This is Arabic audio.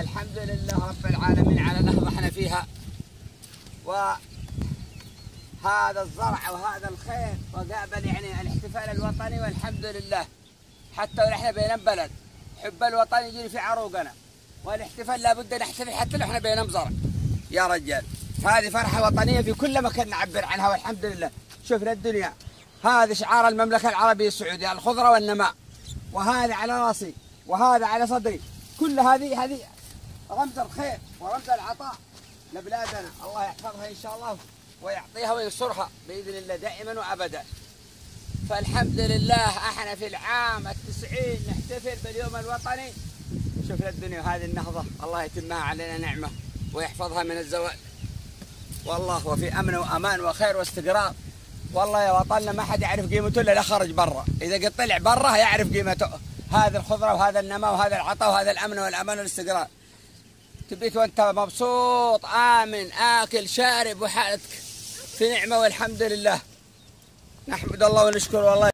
الحمد لله رب العالمين على نهضة إحنا فيها. وهذا الزرع وهذا الخير وقابل يعني الاحتفال الوطني والحمد لله. حتى ونحن بين بلد حب الوطن يجري في عروقنا. والاحتفال لابد نحتفل حتى لو إحنا بين زرع يا رجال. هذه فرحة وطنية في كل مكان نعبر عنها والحمد لله. شفنا الدنيا هذا شعار المملكة العربية السعودية الخضرة والنماء. وهذا على رأسي. وهذا على صدري. كل هذه هذه رمز الخير ورمز العطاء لبلادنا. الله يحفظها إن شاء الله ويعطيها وينصرها بإذن الله دائما وابدا. فالحمد لله إحنا في العام التسعين نحتفل باليوم الوطني. شوف الدنيا هذه النهضة. الله يتمها علينا نعمة ويحفظها من الزوال. والله وفي أمن وأمان وخير واستقرار. والله يا وطننا ما حد يعرف قيمته إلا خرج برا. إذا قد طلع برا يعرف قيمته. هذه الخضرة وهذا النماء وهذا العطاء وهذا الأمن والأمان والاستقرار. تبيك وانت مبسوط آمن آكل شارب وحالتك في نعمة والحمد لله. نحمد الله ونشكر والله.